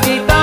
quita